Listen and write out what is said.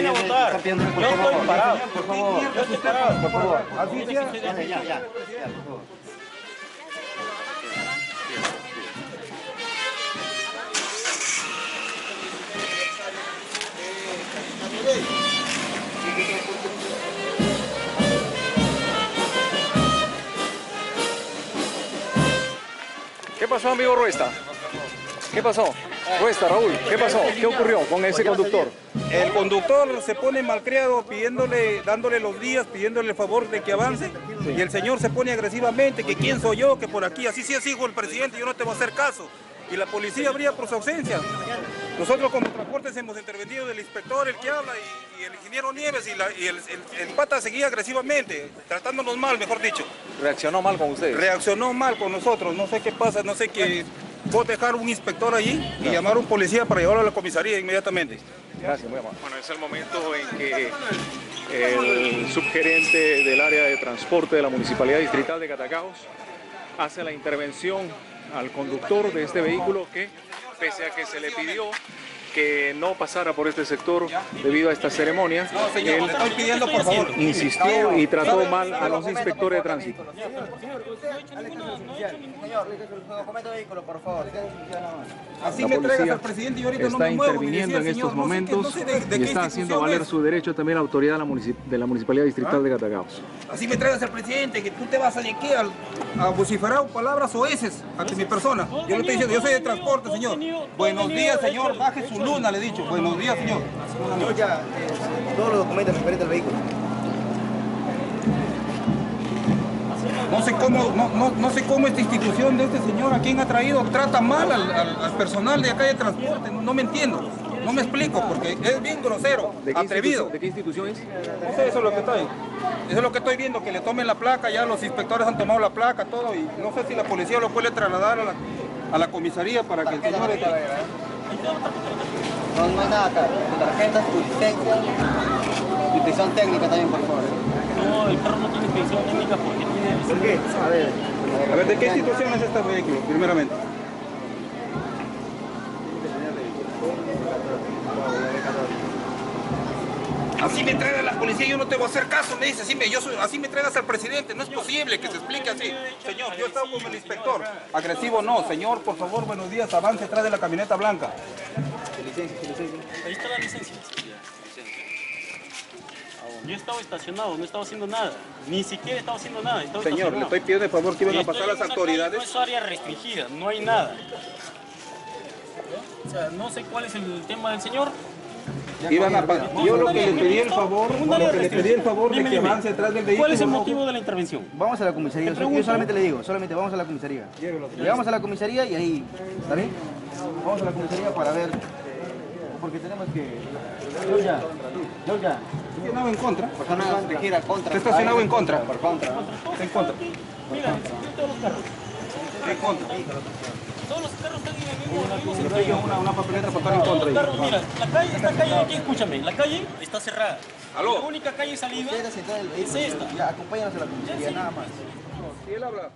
vine a votar. Yo estoy parado. Por favor, Yo estoy parado. por favor. Así. Ya, ya, ya, ya, por favor. ¿Qué pasó, amigo Ruesta? ¿Qué pasó? Ruesta, Raúl, ¿qué pasó? ¿Qué ocurrió con ese conductor? El conductor se pone malcriado pidiéndole, dándole los días, pidiéndole el favor de que avance y el señor se pone agresivamente, que quién soy yo, que por aquí, así sí es hijo del presidente, yo no te voy a hacer caso. Y la policía habría por su ausencia. Nosotros como transportes hemos intervenido del inspector, el que habla, y, y el ingeniero Nieves, y, la- y el, el- el pata seguía agresivamente, tratándonos mal, mejor dicho. Reaccionó mal con ustedes. Reaccionó mal con nosotros, no sé qué pasa, no sé qué... Vos dejar un inspector allí y llamar a un policía para llevarlo a la comisaría inmediatamente. Gracias, muy amable. Bueno, es el momento en que el subgerente del área de transporte de la Municipalidad Distrital de Catacaos hace la intervención al conductor de este vehículo que, pese a que se le pidió que no pasara por este sector debido a esta ceremonia, No, señor, él le estoy pidiendo por favor. insistió y trató mal a los inspectores de tránsito. Señor, documento de vehículo, por favor. Así La me entregas policía al presidente y ahorita no está me muevo. me interviniendo decía en señor, estos no sé qué- momentos no sé de- de y está haciendo valer es. su derecho también la autoridad de la, municip- de la Municipalidad Distrital de Catacaos. Así me entregas al presidente, que tú te vas a de qué, al- a vociferar palabras oeces ante mi persona. Yo no estoy diciendo, yo soy de transporte, señor. Buenos días, señor, baje su luna, le he dicho. Buenos días, señor. Yo ya, eh, todos los documentos referentes al vehículo. No sé cómo, no, no, no sé cómo esta institución de este señor, a quien ha traído, trata mal al, al- al personal de acá de transporte. No me entiendo, no me explico, porque es bien grosero, ¿De atrevido. ¿De qué institución es? No sé, eso es lo que estoy. Eso es lo que estoy viendo, que le tomen la placa, ya los inspectores han tomado la placa, todo, y no sé si la policía lo puede trasladar a la, a la comisaría para que el señor... este- No, no hay nada acá. Tu tarjeta, tu licencia y prisión técnica también, por favor. No, el carro no tiene expedición técnica porque tiene... ¿Por qué? A ver. A ver, ¿de qué institución es este vehículo, primeramente? Así me a la policía, yo no te voy a hacer caso, me dice, así me, yo soy- así me entregas al presidente, no es posible que se explique así. Señor, yo he estado con el inspector. Agresivo no, señor, por favor, buenos días, avance atrás de la camioneta blanca. Ahí está la licencia. Yo estaba estacionado, no estaba haciendo nada. Ni siquiera estaba haciendo nada. Estaba Señor, le estoy pidiendo de favor que iban a pasar las autoridades. No es área restringida, no hay nada. O sea, no sé cuál es el tema del señor. Iban a yo lo que le pedí el favor, lo que le pedí el favor de que avance atrás del vehículo. ¿Cuál es el motivo de la intervención? Vamos a la comisaría. Yo, solamente le digo, solamente vamos a la comisaría. Llegamos a la comisaría y ahí, ¿está bien? Vamos a la comisaría para ver, porque tenemos que... Georgia, Georgia, Estacionado en contra. persona restringida contra... Está estacionado en contra. Por contra. Está en contra. Mira, todos los carros. En contra. Todos los carros están en el mismo, en el mismo sentido. una, una papeleta para estar en contra. los carros, mira, la calle, esta calle aquí, escúchame, la calle está cerrada. Aló. La única calle salida es esta. Ya, acompáñanos a la comisaría, nada más. Si él habla.